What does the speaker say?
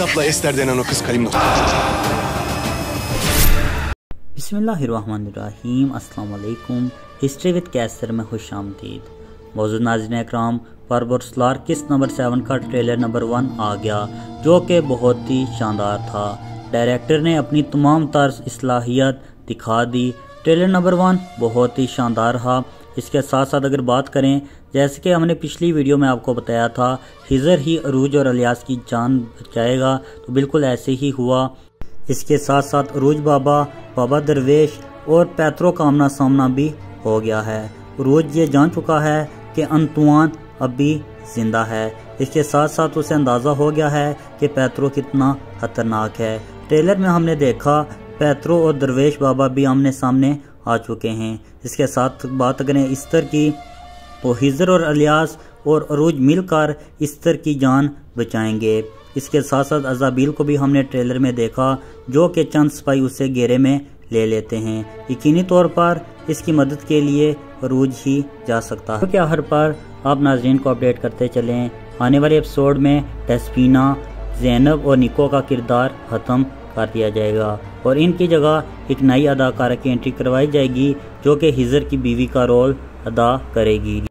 Mehtap'la Ester denen o kız Kalim nokta. बिसमीम अल्लाम history with कैसर में खुश आमदीद मौजूद नाजिन कराम बारबरसलार किस नंबर सेवन का ट्रेलर नंबर वन आ गया जो कि बहुत ही शानदार था डायरेक्टर ने अपनी तमाम तर्ज असलाहियत दिखा दी ट्रेलर नंबर वन बहुत ही शानदार रहा इसके साथ साथ अगर बात करें, जैसे कि हमने पिछली वीडियो में आपको बताया था, हिजर ही अरूज और अलियास की जान बचाएगा तो बिल्कुल ऐसे ही हुआ। इसके साथ साथ अरूज बाबा बाबा दरवेश और पैत्रो का आमना सामना भी हो गया है। अरूज ये जान चुका है कि अंतुआन अभी ज़िंदा है। इसके साथ साथ उसे अंदाज़ा हो गया है कि पैत्रो कितना खतरनाक है। ट्रेलर में हमने देखा, पैत्रो और दरवेश बाबा भी आमने सामने आ चुके हैं। इसके साथ बात करें इस्तर की तो हिजर और अलियास और अरूज मिलकर इस्तर की जान बचाएँगे। इसके साथ साथ अजाबिल को भी हमने ट्रेलर में देखा, जो कि चंद सिपाही उसे घेरे में ले लेते हैं। यकीनी तौर पर इसकी मदद के लिए अरूज ही जा सकता है। क्या हर पर आप नाजरीन को अपडेट करते चलें। आने वाले एपिसोड में टेस्पीना जैनब और निको का किरदार ख़त्म कर दिया जाएगा और इनकी जगह एक नई अदाकारा की एंट्री करवाई जाएगी, जो कि हिजर की बीवी का रोल अदा करेगी।